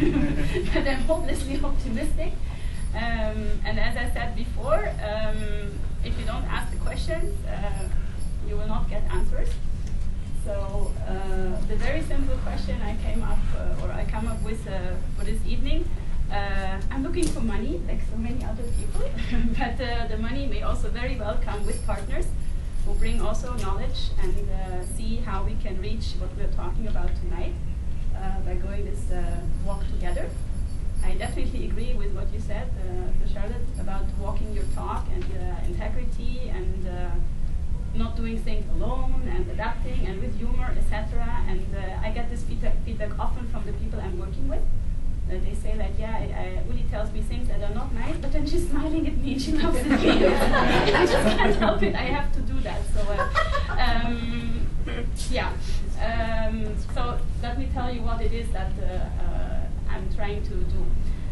but I'm hopelessly optimistic. Um, and as I said before, um, if you don't ask the questions, uh, you will not get answers. So uh, the very simple question I came up, uh, or I come up with uh, for this evening, uh, I'm looking for money, like so many other people, but uh, the money may also very well come with partners who bring also knowledge and uh, see how we can reach what we're talking about tonight by going this walk together. I definitely agree with what you said, uh, Charlotte, about walking your talk and integrity and not doing things alone and adapting and with humor, etc. And uh, I get this feedback, feedback often from the people I'm working with. Uh, they say like, yeah, I, I, Uli tells me things that are not nice, but then she's smiling at me. And she loves me. I just can't help it. I have to do that. So, uh, um, yeah. Um, so let me tell you what it is that uh, uh, I'm trying to do.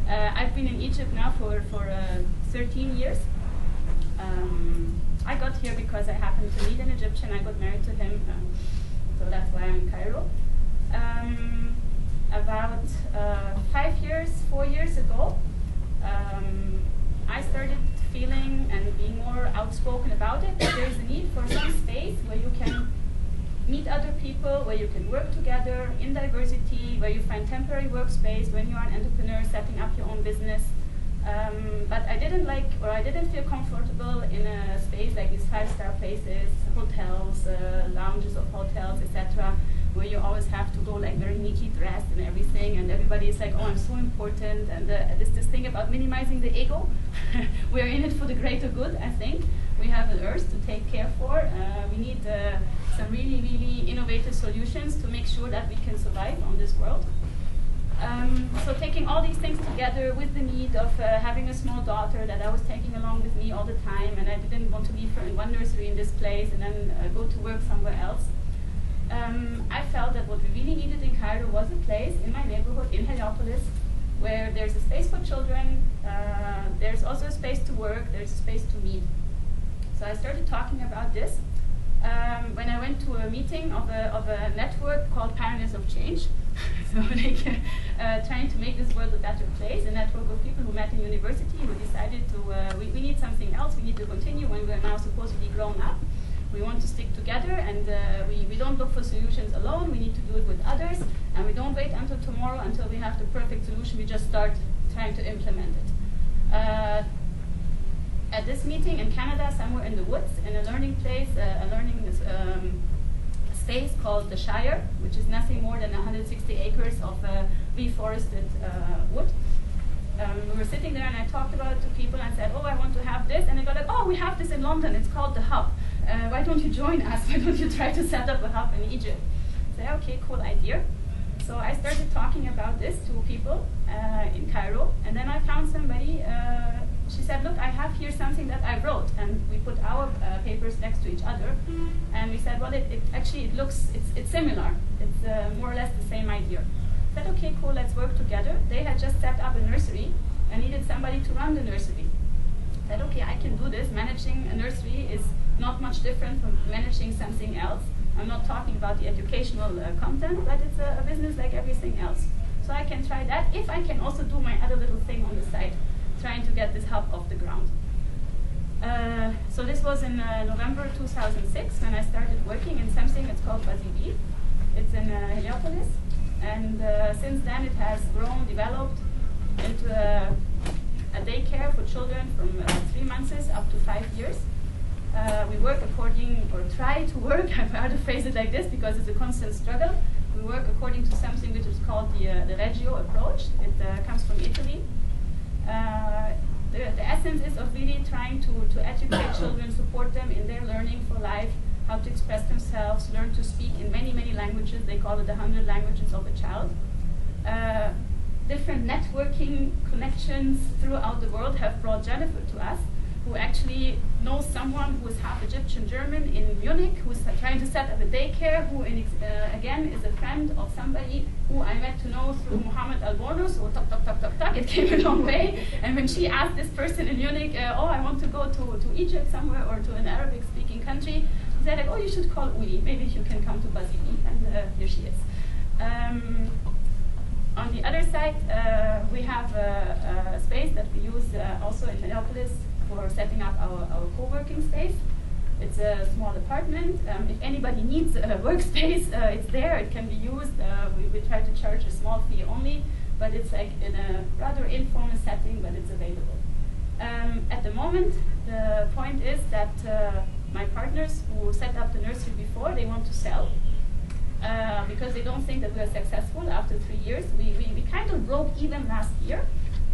Uh, I've been in Egypt now for for 13 years. Um, I got here because I happened to meet an Egyptian. I got married to him, um, so that's why I'm in Cairo. Um, about uh, five years, four years ago, um, I started feeling and being more outspoken about it. That there is a need for some space where you can meet other people, where you can work together in diversity, where you find temporary workspace when you are an entrepreneur setting up your own business. Um, but I didn't like, or I didn't feel comfortable in a space like these five-star places, hotels, uh, lounges of hotels, etc., where you always have to go like very neatly dressed and everything, and everybody is like, oh, I'm so important, and uh, there's this thing about minimizing the ego. We're in it for the greater good, I think. We have the earth to take care for. Uh, we need uh, some really, really innovative solutions to make sure that we can survive on this world. Um, so taking all these things together with the need of uh, having a small daughter that I was taking along with me all the time, and I didn't want to leave her in one nursery in this place and then uh, go to work somewhere else. Um, I felt that what we really needed in Cairo was a place in my neighborhood in Heliopolis where there's a space for children, uh, there's also a space to work, there's a space to meet. So I started talking about this um, when I went to a meeting of a, of a network called Pioneers of Change. so like uh, trying to make this world a better place, a network of people who met in university who decided to, uh, we, we need something else, we need to continue when we're now supposed to be grown up. We want to stick together and uh, we, we don't look for solutions alone, we need to do it with others and we don't wait until tomorrow until we have the perfect solution, we just start trying to implement it. At this meeting in Canada, somewhere in the woods, in a learning place, uh, a learning um, space called the Shire, which is nothing more than 160 acres of uh, reforested uh, wood. Um, we were sitting there and I talked about it to people and said, oh, I want to have this. And they go like, oh, we have this in London. It's called the Hub. Uh, why don't you join us? Why don't you try to set up a hub in Egypt? I said, okay, cool idea. So I started talking about this to people uh, in Cairo. And then I found somebody uh, she said, look, I have here something that I wrote, and we put our uh, papers next to each other, and we said, well, it, it actually it looks it's it's similar. It's uh, more or less the same idea. I said, okay, cool, let's work together. They had just set up a nursery and needed somebody to run the nursery. I said, okay, I can do this. Managing a nursery is not much different from managing something else. I'm not talking about the educational uh, content, but it's a, a business like everything else. So I can try that if I can also do my other little thing on the side trying to get this hub off the ground. Uh, so this was in uh, November 2006 when I started working in something it's called Bazibi. It's in uh, Heliopolis, and uh, since then it has grown, developed into a, a daycare for children from uh, three months up to five years. Uh, we work according, or try to work, I've heard to phrase it like this because it's a constant struggle. We work according to something which is called the, the Reggio approach. It comes from Italy. Uh, the, the essence is of really trying to, to educate children, support them in their learning for life, how to express themselves, learn to speak in many, many languages. They call it the 100 languages of a child. Uh, different networking connections throughout the world have brought Jennifer to us who actually knows someone who is half Egyptian German in Munich, who is trying to set up a daycare, who in, uh, again is a friend of somebody who I met to know through Muhammad Al Bono, so talk, talk, talk, talk, talk, it came a long way. And when she asked this person in Munich, uh, oh, I want to go to, to Egypt somewhere or to an Arabic speaking country, said, like, oh, you should call Uli, maybe you can come to Bazibi, and uh, here she is. Um, On the other side, uh, we have a, a, space that we use uh, also in Heliopolis for setting up our, our co-working space. It's a small apartment. Um, if anybody needs a workspace, uh, it's there. It can be used. Uh, we, we try to charge a small fee only, but it's like in a rather informal setting, but it's available. Um, at the moment, the point is that uh, my partners who set up the nursery before, they want to sell. Uh, because they don't think that we are successful after three years. We, we, we kind of broke even last year.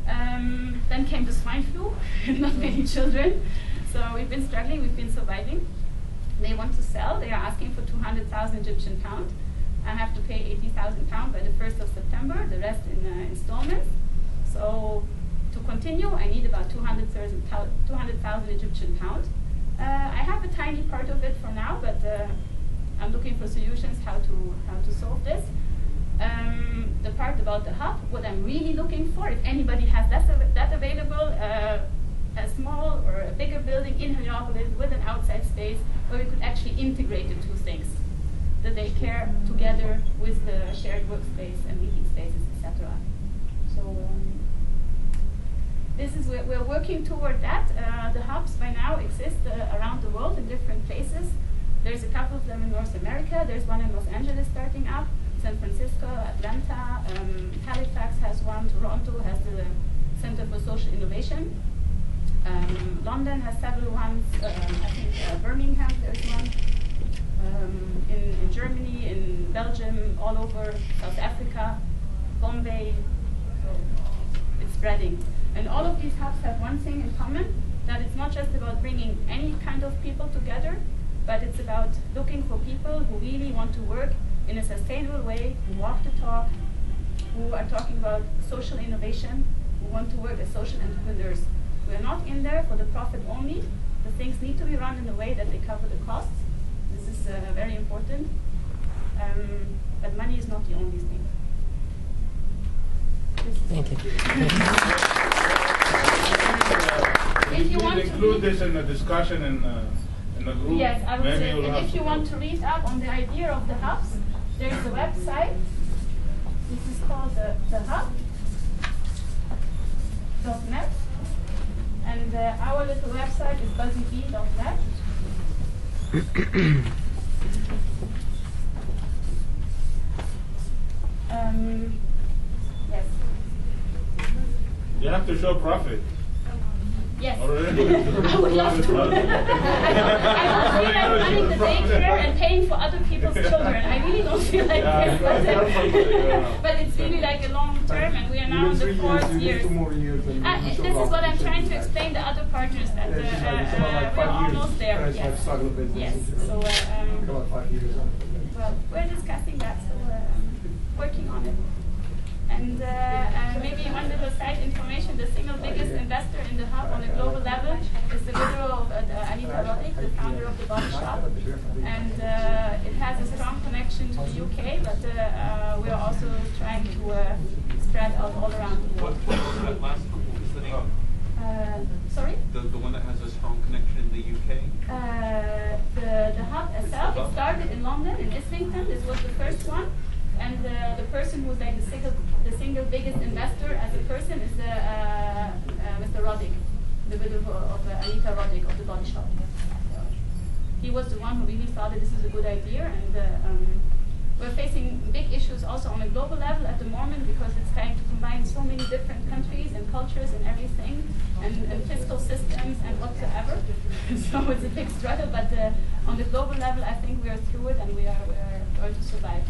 Um, then came the swine flu, not many children. So we've been struggling, we've been surviving. They want to sell, they are asking for 200,000 Egyptian pound. I have to pay 80,000 pound by the 1st of September, the rest in uh, installments. So to continue, I need about 200,000 200, Egyptian pound. Uh, I have a tiny part of it for now, but uh, I'm looking for solutions how to how to solve this. Um, the part about the hub, what I'm really looking for, if anybody has that, that available, uh, a small or a bigger building in Heliopolis with an outside space where we could actually integrate the two things, the daycare together with the shared workspace and meeting spaces, etc. So um, this is we're, we're, working toward that. Uh, the hubs by now exist uh, around the world in different places. There's a couple of them in North America. There's one in Los Angeles starting up. San Francisco, Atlanta, um, Halifax has one. Toronto has the Center for Social Innovation. Um, London has several ones. Um, I think uh, Birmingham there's one. Um, in, in, Germany, in Belgium, all over South Africa, Bombay. So it's spreading. And all of these hubs have one thing in common, that it's not just about bringing any kind of people together, but it's about looking for people who really want to work in a sustainable way, who walk the talk, who are talking about social innovation, who want to work as social entrepreneurs. We're not in there for the profit only. The things need to be run in a way that they cover the costs. This is uh, very important. Um, but money is not the only thing. Thank you. if you want include this in the discussion in, uh, in the group, yes, I would say. If you want to read up on the idea of the hubs, there's a website. This is called the, the hub.net. And uh, our little website is buzzybee.net. um, yes. You have to show profit. Yes. I would love to. I don't feel like running the daycare and paying for other people's children. I really don't feel like yeah, this. But, it's really like a long term, and we are now in the fourth year. Uh, this is what I'm trying to explain to other partners that uh, uh, we're almost there. Yes. Yes. So, uh, um, well, we're discussing that, so uh, working on it. And uh, uh, maybe one little side information, the single biggest investor in the hub on a global level is the widow of uh, Anita Roddick, the founder of the Body Shop. And uh, it has a strong connection to the UK, but uh, uh, we are also trying to spread out all around the world. What, what that last is the name? sorry? The, the one that has a strong connection in the UK? the, the hub itself, it started in London, in Islington. This was the first one. And uh, the person who's like the single, the single biggest investor as a person is the, uh, uh, Mr. Roddick, the widow of uh, Anita Roddick of the Body Shop. He was the one who really thought that this is a good idea, and uh, um, we're facing big issues also on a global level at the moment because it's trying to combine so many different countries and cultures and everything, and, and fiscal systems and whatsoever. so it's a big struggle, but uh, on the global level, I think we are through it, and we are, we are going to survive.